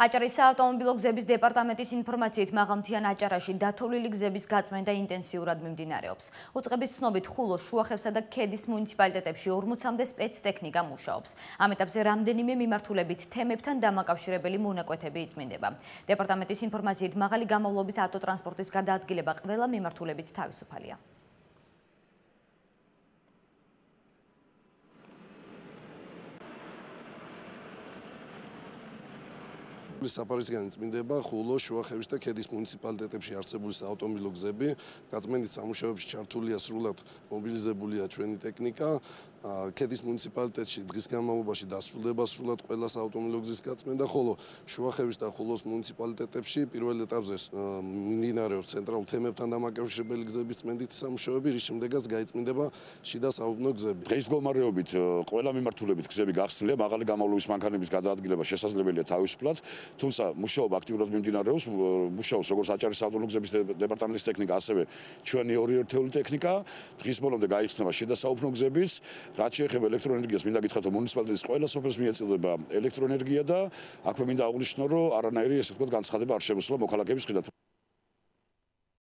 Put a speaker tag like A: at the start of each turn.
A: აჭარის საავტომობილო გზების დეპარტამენტის ინფორმაციით მაღალმთიან აჭარაში დათოვლილი გზების გაწმენდა ინტენსიურად მიმდინარეობს. უწყების ცნობით ხულოს, შუახევსა და ქედის მუნიციპალიტეტებში 40-მდე სპეცტექნიკა მუშაობს. ამ ეტაპზე რამდენიმე მიმართულებით თემებთან დამაკავშირებელი მონაკვეთები იწმინდება. დეპარტამენტის ინფორმაციით მაღალი გამოვლობის ავტოტრანსპორტის გადაადგილება ყველა მიმართულებით თავისუფალია.
B: საფარისგანი წმინდება ხულო, შუახევის და ქედის მუნიციპალიტეტებში არსებული საავტომობილო გზები. გაწმენდის სამუშაოებში ჩართულია სრულად მობილიზებულია ჩვენი ტექნიკა. ქედის მუნიციპალიტეტში დღის განმავლობაში დასრულდება სრულად ყველა საავტომობილო გზის გაწმენდა, ხოლო შუახევის და ხულოს მუნიციპალიტეტებში პირველ ეტაპზე მიმდინარეობს ცენტრალურ თემებთან დამაკავშირებელი გზების წმენდითი სამუშაოები, რის შემდეგაც გაიწმინდება შიდა საავტომობილო გზები.
C: დღის მდგომარეობით ყველა მიმართულებით გზები გახსნილია, მაღალი გამოვლობის მანქანების გადაადგილება შესაძლებელია თავისუფლად. თუმცა მუშაობა აქტიურად მიმდინარეობს, მუშაობს როგორც აჭარის საავტომობილების დეპარტამენტის ტექნიკა, ასევე ჩვენი ორი ერთეული ტექნიკა. დღის ბოლომდე გაიხსნება შიდა საუფრთხო გზების, რაც შეეხება ელექტროენერგიას, მინდა გითხრათ, რომ მუნიციპალიტეტის ყველა სოფელს მიეწოდება ელექტროენერგია და აქვე მინდა აღვნიშნო, რომ არანაირი ესე ვთქვათ განცხადება არ შემოსულა მოქალაქეების მხრიდან.